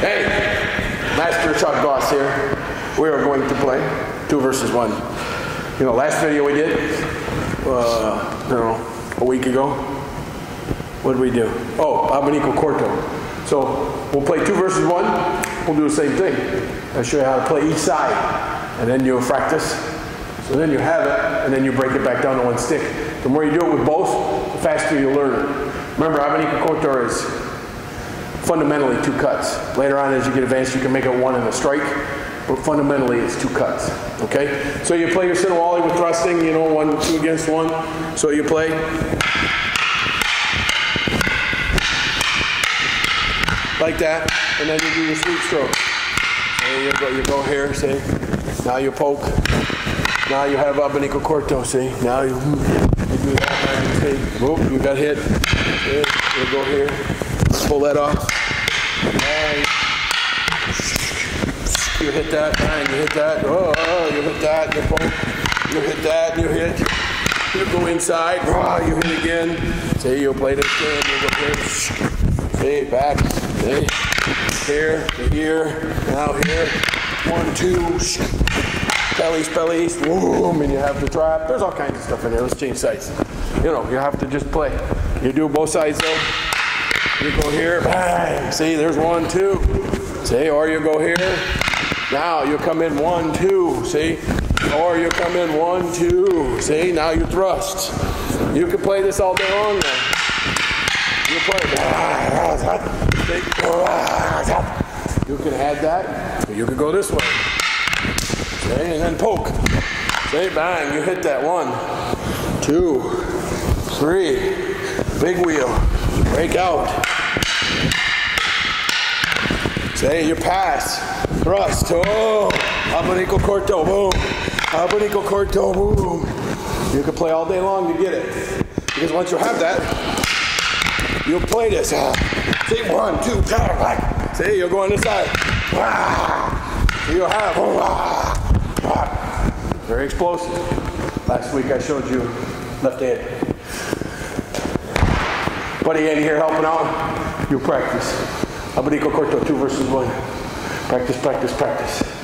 Hey, Master Chuck Gauss here. We are going to play two versus one. You know, last video we did, uh, don't know, a week ago. What did we do? Oh, Abanico Corto. So we'll play two versus one. We'll do the same thing. I'll show you how to play each side, and then you'll practice. So then you have it, and then you break it back down to one stick. The more you do it with both, the faster you learn it. Remember, Abanico Corto is fundamentally two cuts. Later on, as you get advanced, you can make it one and a strike, but fundamentally it's two cuts. Okay? So you play your Sinawali with thrusting, you know, one, two against one. So you play. Like that, and then you do your sweep stroke. There you go, you go here, see? Now you poke. Now you have Abanico Corto, see? Now you, you do that? Boom, you got hit. See? You go here, pull that off. Nine. You hit that, nine, you hit that, oh, oh, you hit that, you poke. You hit that, you hit. You go inside, oh, you hit again. See, you'll play this again, you go here. See, back, see? Here, here, now here. One, two, bellies, bellies, boom, and you have the trap. There's all kinds of stuff in there. Let's change sides. You know, you have to just play. You do both sides though. You go here, bang. See, there's one, two. See, or you go here. Now you come in one, two. See, or you come in one, two. See, now you thrust. You can play this all day long now. You play. You can add that. You can go this way. See, and then poke. Say bang. You hit that one, two, three. Big wheel. Break out. Say your pass. Thrust. Oh. Abanico corto. Boom. Abanico corto. Boom. You can play all day long to get it. Because once you have that, you'll play this. Say one, two, back. See, you'll go on this side. You'll have. Very explosive. Last week I showed you left hand. Buddy Andy here helping out. You practice. Abanico Corto, two versus one. Practice, practice, practice.